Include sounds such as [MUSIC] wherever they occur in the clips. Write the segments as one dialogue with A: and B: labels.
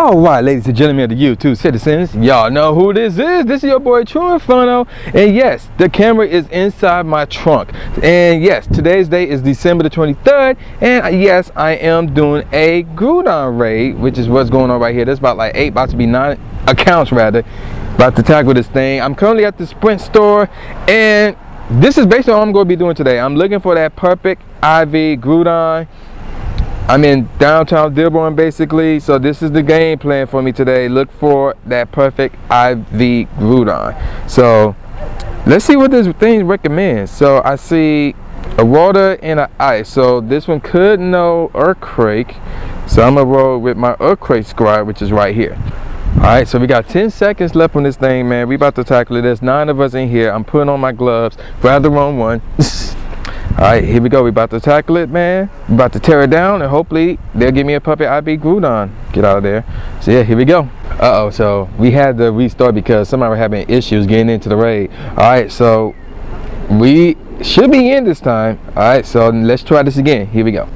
A: All right, ladies and gentlemen of the YouTube citizens, y'all know who this is. This is your boy Tru Inferno. And yes, the camera is inside my trunk. And yes, today's date is December the 23rd. And yes, I am doing a Groudon raid, which is what's going on right here. There's about like eight, about to be nine accounts rather, about to tackle this thing. I'm currently at the Sprint store and this is basically what I'm going to be doing today. I'm looking for that perfect IV Groudon I'm in downtown Dearborn basically, so this is the game plan for me today. Look for that perfect IV Groudon. So let's see what this thing recommends. So I see a water and an ice. So this one could know Earthquake. So I'm gonna roll with my Earthquake scribe, which is right here. All right, so we got 10 seconds left on this thing, man. We about to tackle it. There's nine of us in here. I'm putting on my gloves. Grab the wrong one. [LAUGHS] All right, here we go. We about to tackle it, man. We about to tear it down, and hopefully they'll give me a puppet beat Groudon. Get out of there. So yeah, here we go. Uh-oh, so we had to restart because somebody were having issues getting into the raid. All right, so we should be in this time. All right, so let's try this again. Here we go.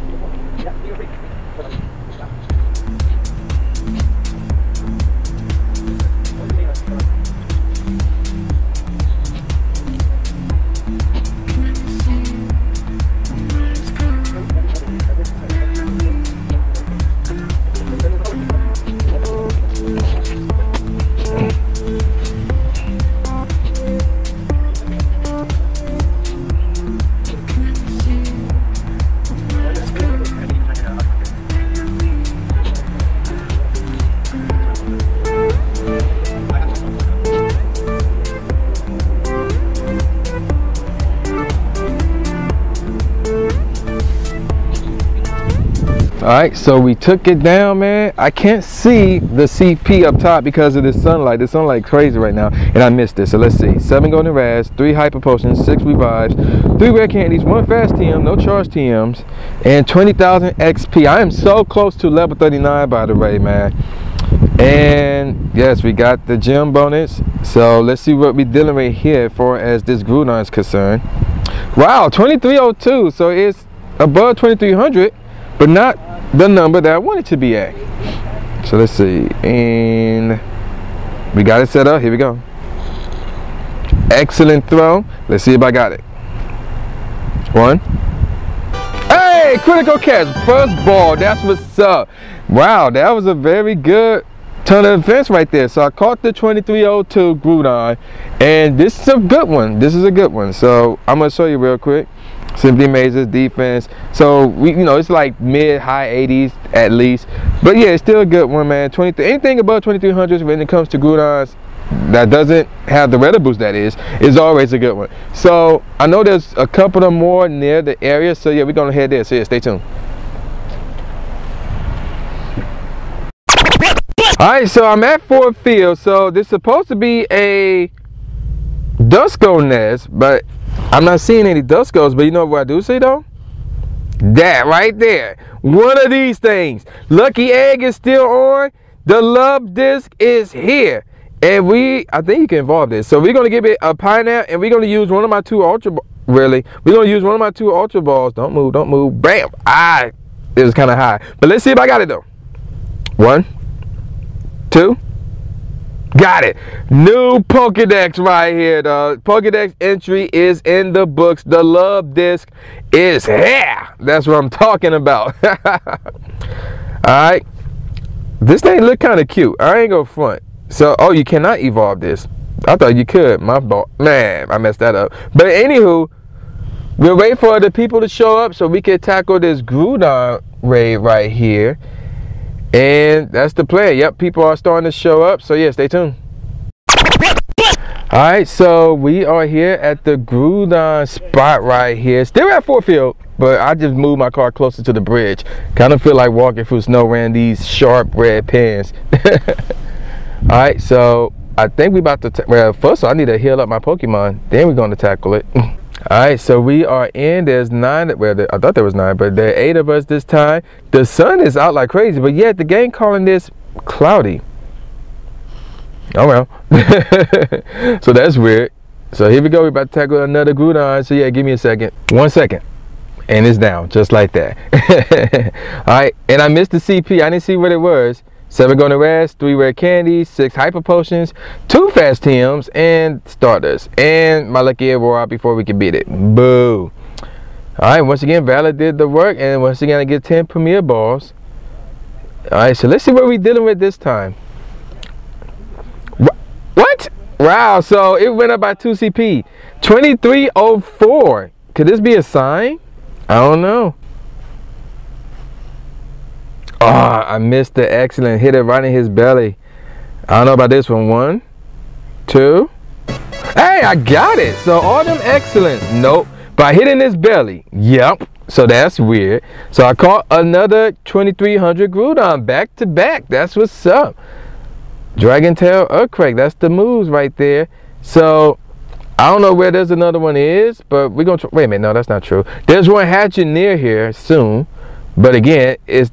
A: All right so we took it down man. I can't see the cp up top because of the sunlight. The sunlight crazy right now and i missed it. So let's see. Seven golden razz three hyper potions six revives three rare candies one fast tm no charge tms and 20,000 xp i am so close to level 39 by the way man. And yes we got the gem bonus. So let's see what we're dealing with here as far as this Groudon is concerned. Wow 2302 so it's above 2300 but not the number that I want it to be at. So let's see. And we got it set up. Here we go. Excellent throw. Let's see if I got it. One. Hey, critical catch. First ball. That's what's up. Wow, that was a very good ton of defense right there. So I caught the 2302 Groudon. And this is a good one. This is a good one. So I'm to show you real quick. Simply Amazing defense. So we, you know, it's like mid high 80s at least. But yeah, it's still a good one, man. 23. Anything above 2300s when it comes to Groudons that doesn't have the boost that is is always a good one. So I know there's a couple of more near the area. So yeah, we're gonna head there. So yeah, stay tuned. All right, so I'm at Ford Field. So this is supposed to be a Duskull nest, but I'm not seeing any Duskulls, but you know what I do see though? That right there. One of these things. Lucky egg is still on. The Luvdisc is here. And we, I think you can involve this. So we're going to give it a pineapple and we're going to use one of my two ultra, really. We're going to use one of my two ultra balls. Don't move, don't move. Bam. Ah, it was kind of high. But let's see if I got it though. One, two, Got it. New Pokedex right here, dog. Pokedex entry is in the books. The Luvdisc is here. That's what I'm talking about. [LAUGHS] All right. This thing look kind of cute. I ain't gonna front. So, oh, you cannot evolve this. I thought you could. My ball. Man, I messed that up. But anywho, we'll wait for the people to show up so we can tackle this Groudon raid right here. And that's the plan. Yep, people are starting to show up. So yeah, stay tuned. All right, so we are here at the Groudon spot right here. Still at Ford Field, but I just moved my car closer to the bridge. Kind of feel like walking through snow wearing these sharp red pants. [LAUGHS] All right, so I think we about to, well, first all, I need to heal up my Pokemon. Then we're going to tackle it. [LAUGHS] All right, so we are in. There's nine. Well, I thought there was nine, but there are eight of us this time. The sun is out like crazy, but yet the game calling this cloudy. Oh well. [LAUGHS] so that's weird. So here we go. We're about to tackle another Groudon. So yeah, give me a second. One second. And it's down, just like that. [LAUGHS] All right, and I missed the CP. I didn't see what it was. Seven golden rares, three rare candies, six hyper potions, two fast TMs, and starters. And my lucky out before we could beat it. Boo. Alright, once again, Valor did the work, and once again, I get 10 Premier Balls. Alright, so let's see what we're dealing with this time. What? Wow, so it went up by 2 CP. 2304. Could this be a sign? I don't know. Oh, I missed the excellent. Hit it right in his belly. I don't know about this one. One, two. Hey, I got it. So all them excellent. Nope. By hitting his belly. Yep. So that's weird. So I caught another 2300 Groudon back to back. That's what's up. Dragon Tail Earthquake. That's the moves right there. So I don't know where there's another one is, but we're gonna wait a minute. No, that's not true. There's one hatching near here soon, but again, it's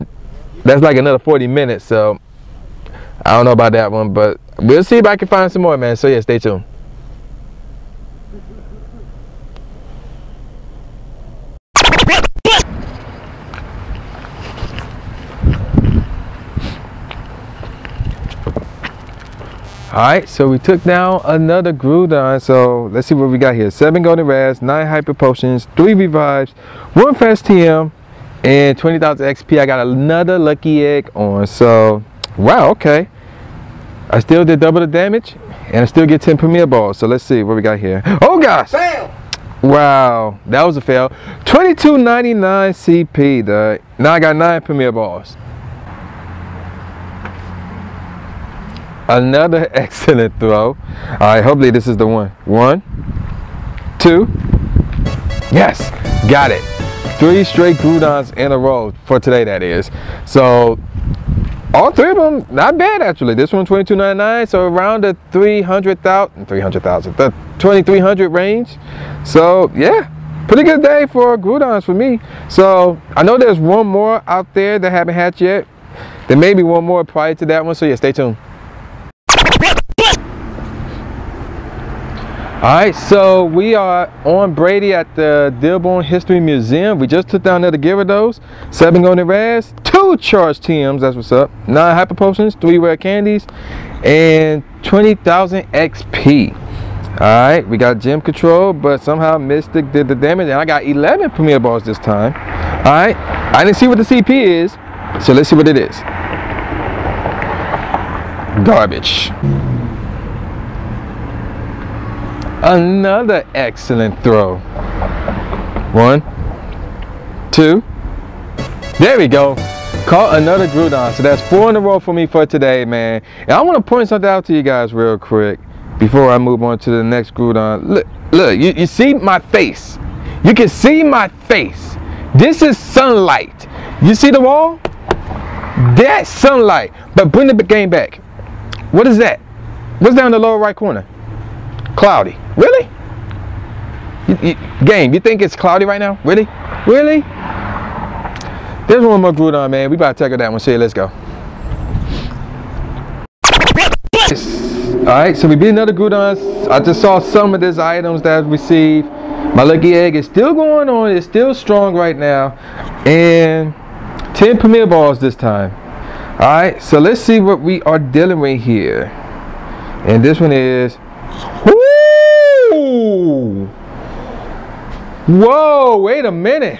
A: that's like another 40 minutes. So I don't know about that one, but we'll see if I can find some more, man. So yeah, stay tuned. Alright, so we took down another Groudon. So let's see what we got here. Seven Golden Rares, nine Hyper Potions, three Revives, one Fast TM, and 20,000 XP. I got another Lucky Egg on. So, wow, okay. I still did double the damage, and I still get 10 Premier Balls. So let's see what we got here. Oh gosh!
B: Fail!
A: Wow, that was a fail. 22.99 CP, dude. Now I got nine Premier Balls. Another [LAUGHS] excellent throw. All right, hopefully this is the one. One, two. Yes, got it. Three straight Groudons in a row for today, that is. So all three of them, not bad actually. This one 22.99, so around the 300,000, 300,000, the 2300 range. So yeah, pretty good day for Groudons for me. So I know there's one more out there that haven't hatched yet. There may be one more prior to that one, so yeah, stay tuned. All right, so we are on Brady at the Dearborn History Museum. We just took down there to Gyarados, seven golden rares, two charged TMs, that's what's up, nine hyper potions, three rare candies, and 20,000 XP. All right, we got gym control, but somehow Mystic did the damage, and I got 11 Premier Balls this time. All right, I didn't see what the CP is, so let's see what it is. Garbage. Another excellent throw. One, two. There we go. Caught another Groudon. So that's four in a row for me for today, man. And I want to point something out to you guys real quick before I move on to the next Groudon. Look, look, you, you see my face. You can see my face. This is sunlight. You see the wall? That's sunlight. But bring the game back. What is that? What's down the lower right corner? Cloudy. You, you, game, you think it's cloudy right now? Really? Really? There's one more Groudon, man. We about to tackle that one. See, let's go. Alright, so we beat another Groudon. I just saw some of these items that I've received. My lucky egg is still going on. It's still strong right now. And 10 Premier Balls this time. Alright, so let's see what we are dealing with here. And this one is Woo! Whoa, wait a minute.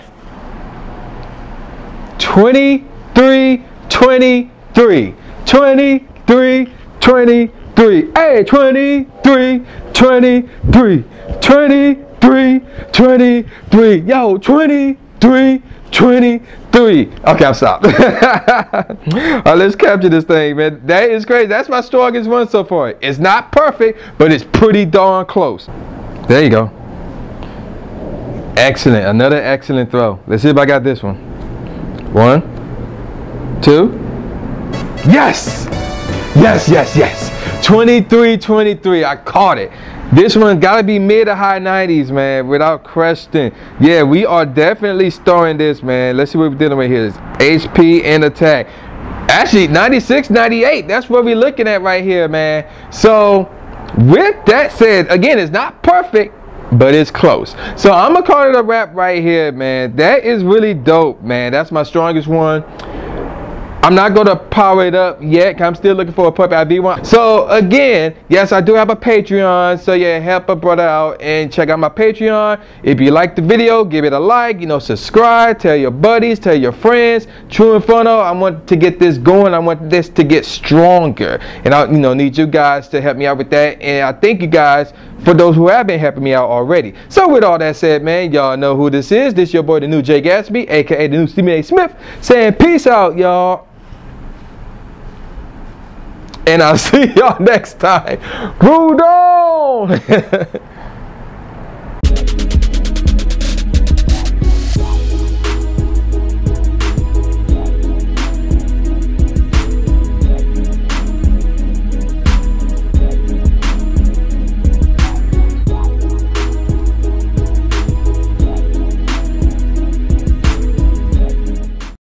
A: 23, 23, 23, 23. Hey, 23, 23, 23, 23. Yo, 23, 23. Okay, I'm stopped. [LAUGHS] All right, let's capture this thing, man. That is crazy. That's my strongest one so far. It's not perfect, but it's pretty darn close. There you go. Excellent. Another excellent throw. Let's see if I got this one. One, two. Yes! Yes, yes, yes. 23 23. I caught it. This one gotta be mid to high 90s, man, without question. Yeah, we are definitely starting this, man. Let's see what we're dealing with here. It's HP and attack. Actually, 96, 98. That's what we're looking at right here, man. So, with that said, again, it's not perfect, but it's close. So I'm gonna call it a wrap right here, man. That is really dope, man. That's my strongest one. I'm not gonna power it up yet. I'm still looking for a puppy IV one. So again, yes, I do have a Patreon. So yeah, help a brother out and check out my Patreon. If you like the video, give it a like. You know, subscribe. Tell your buddies. Tell your friends. True and Inferno. I want to get this going. I want this to get stronger, and I, you know, need you guys to help me out with that. And I thank you guys for those who have been helping me out already. So with all that said, man, y'all know who this is. This your boy, the new Jay Gatsby, aka the new Stephen A. Smith, saying peace out, y'all. And I'll [LAUGHS] see y'all next time. Hold on! [LAUGHS]